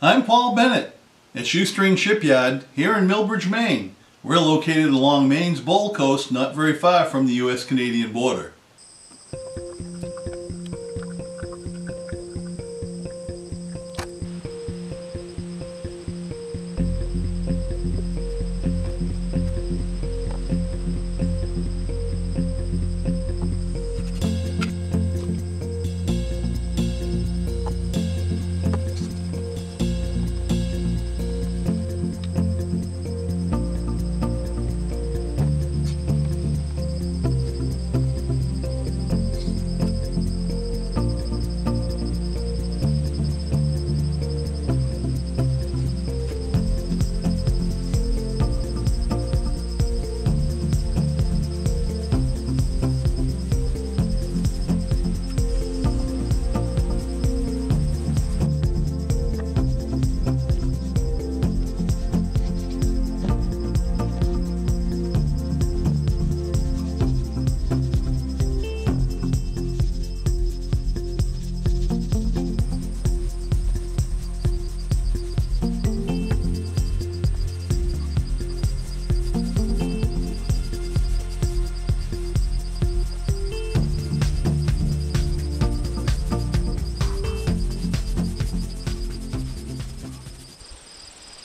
I'm Paul Bennett at Shoestring Shipyard here in Milbridge, Maine. We're located along Maine's Bold Coast, not very far from the U.S.-Canadian border.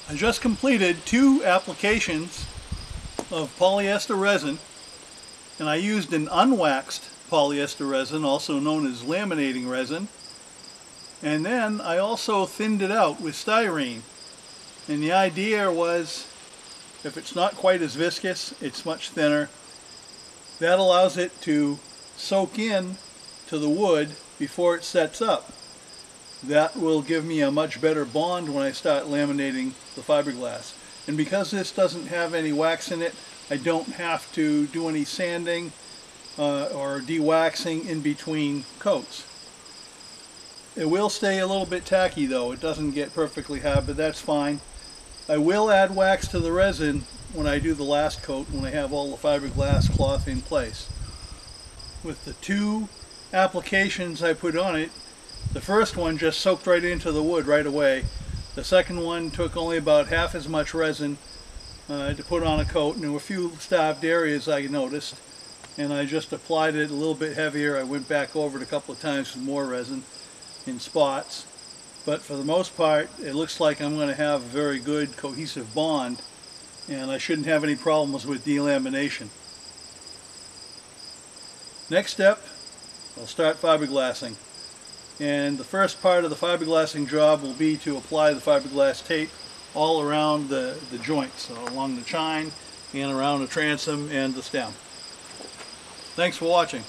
I just completed two applications of polyester resin and I used an unwaxed polyester resin, also known as laminating resin. And then I also thinned it out with styrene. And the idea was, if it's not quite as viscous, it's much thinner. That allows it to soak in to the wood before it sets up. That will give me a much better bond when I start laminating the fiberglass. And because this doesn't have any wax in it, I don't have to do any sanding uh, or de-waxing in between coats. It will stay a little bit tacky though, it doesn't get perfectly hard, but that's fine. I will add wax to the resin when I do the last coat, when I have all the fiberglass cloth in place. With the two applications I put on it, the first one just soaked right into the wood right away. The second one took only about half as much resin uh, to put on a coat, and there were a few starved areas I noticed, and I just applied it a little bit heavier. I went back over it a couple of times with more resin in spots, but for the most part, it looks like I'm going to have a very good cohesive bond, and I shouldn't have any problems with delamination. Next step, I'll start fiberglassing. And the first part of the fiberglassing job will be to apply the fiberglass tape all around the, the joints, so along the chine and around the transom and the stem. Thanks for watching.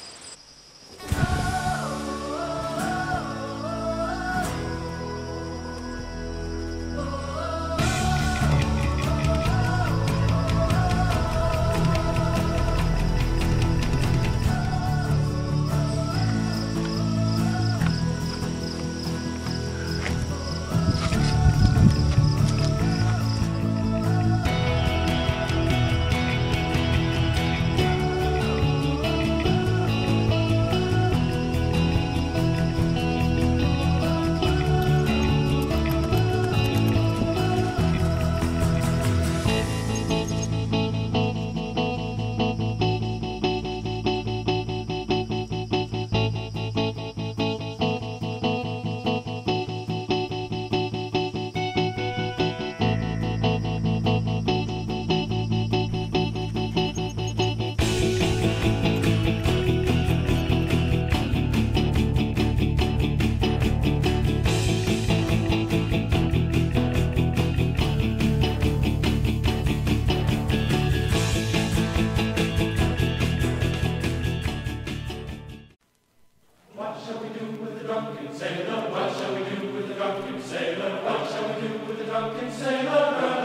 Drunken sailor? What shall we do with the drunken sailor? What shall we do with the drunken sailor